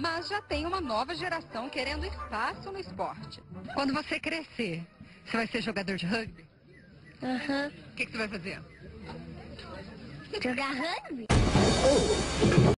mas já tem uma nova geração querendo espaço no esporte. Quando você crescer, você vai ser jogador de rugby? Aham. O que, que você vai fazer? Jogar rugby?